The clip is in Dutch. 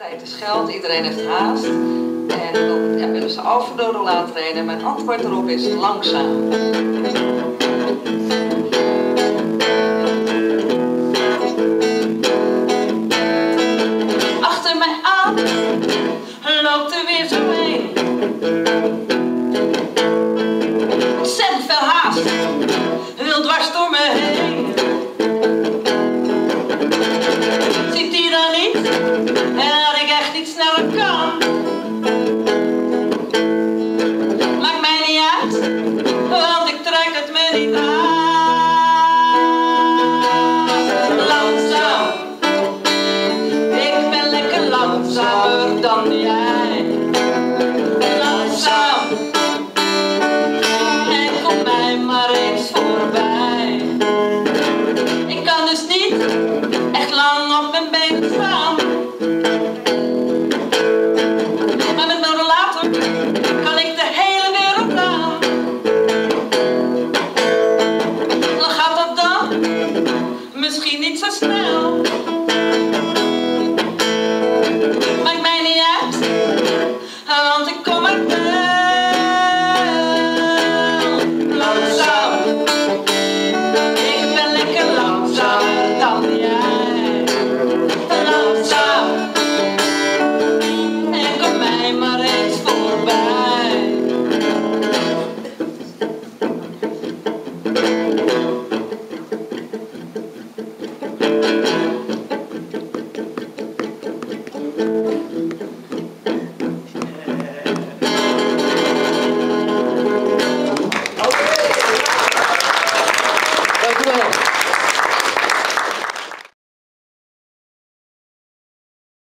Tijd is geld, iedereen heeft haast. En dan willen ze de laten rijden. Mijn antwoord erop is langzaam. Achter mij aan loopt er weer zo heen. Ontzettend veel haast, wil dwars door En dat ik echt niet sneller kan. Maakt mij niet uit, want ik trek het me niet aan. Langzaam, ik ben lekker langzamer dan jij. Langzaam, en kom mij maar eens voorbij. Ik kan dus niet echt lang op mijn been staan.